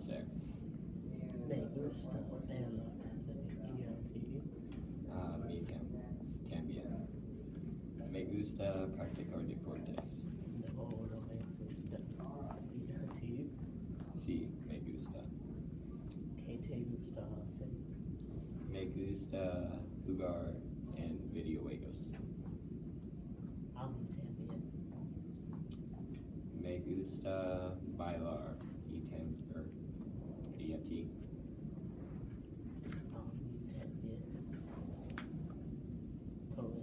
conocer. Me gusta el ELT. A mí tam- también. Me gusta practicar deportes. No, no me gusta ELT. Sí, me gusta. ¿Qué te gusta hacer? Me gusta jugar en videojuegos. A mí también. Me gusta bailar y tam- er, y a ti. A mí también. Cool.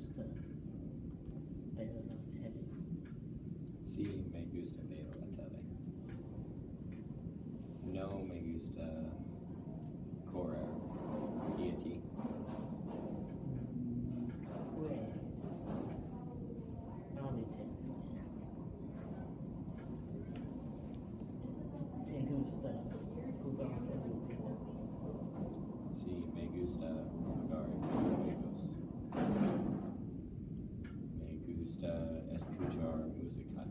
¿Te gusta ver la tele? Sí, me gusta ver la tele. No me gusta correr y a ti. Pues. También. ¿Te gusta jugar videojuegos? Sí, me gusta jugar videojuegos. Me gusta escuchar música.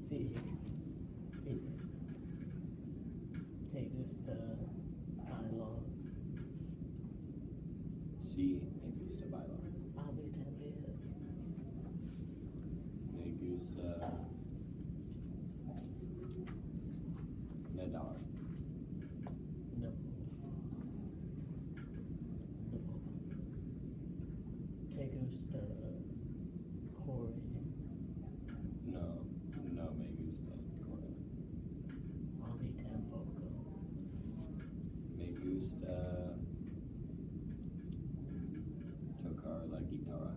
Sí, sí. ¿Te gusta bailar? Sí, me gusta bailar. A mí también. Me gusta nadar. No. No. ¿Te gusta correr? No, no me gusta correr. A mí tampoco. Me gusta tocar la guitarra.